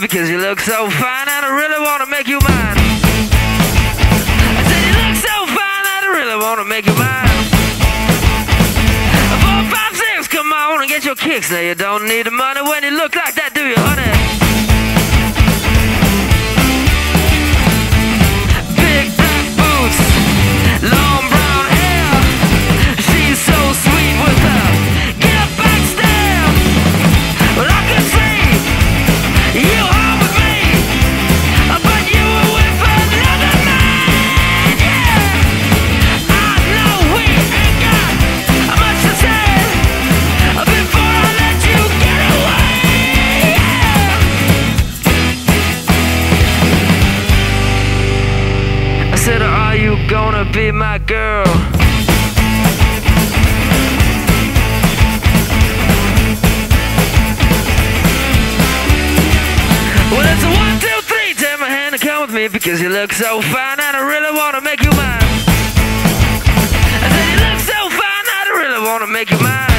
because you look so fine and I really wanna make you mine. I said you look so fine and I really wanna make you mine. Four, five, six, come on and get your kicks. Now you don't need the money when you look like that, do you, honey? You gonna be my girl? Well, it's a one, two, three. Take my hand and come with me because you look so fine and I really wanna make you mine. I said you look so fine and I really wanna make you mine.